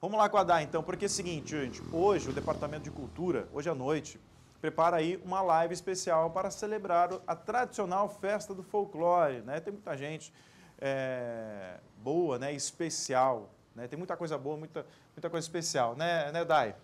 Vamos lá Dai, então, porque é o seguinte, gente, hoje o Departamento de Cultura, hoje à noite, prepara aí uma live especial para celebrar a tradicional festa do folclore, né? Tem muita gente é, boa, né, especial, né? Tem muita coisa boa, muita, muita coisa especial, né, né Dai?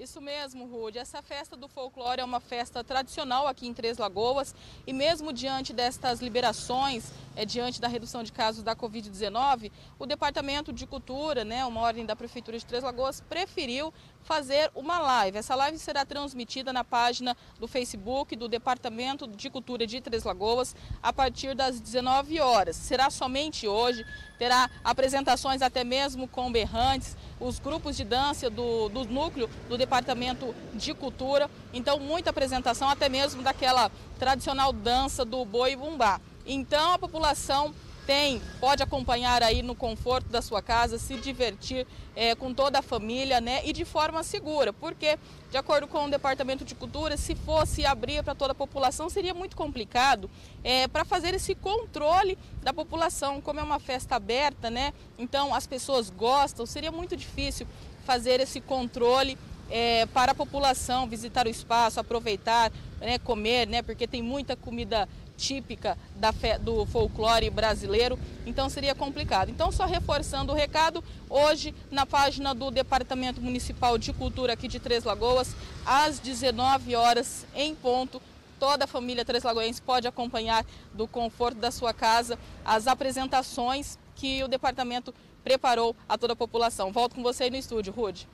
Isso mesmo, Rude. Essa festa do folclore é uma festa tradicional aqui em Três Lagoas e mesmo diante destas liberações, é, diante da redução de casos da Covid-19, o Departamento de Cultura, né, uma ordem da Prefeitura de Três Lagoas, preferiu fazer uma live. Essa live será transmitida na página do Facebook do Departamento de Cultura de Três Lagoas a partir das 19 horas. Será somente hoje, terá apresentações até mesmo com berrantes, os grupos de dança do, do núcleo do Departamento de Cultura. Então, muita apresentação, até mesmo daquela tradicional dança do boi bumbá. Então, a população tem, pode acompanhar aí no conforto da sua casa, se divertir é, com toda a família, né? E de forma segura, porque, de acordo com o Departamento de Cultura, se fosse abrir para toda a população, seria muito complicado é, para fazer esse controle da população. Como é uma festa aberta, né? Então as pessoas gostam, seria muito difícil fazer esse controle é, para a população visitar o espaço, aproveitar, né, comer, né, porque tem muita comida típica da do folclore brasileiro, então seria complicado. Então, só reforçando o recado, hoje na página do Departamento Municipal de Cultura aqui de Três Lagoas, às 19 horas em ponto, toda a família Três Lagoense pode acompanhar do conforto da sua casa as apresentações que o departamento preparou a toda a população. Volto com você aí no estúdio, Rude.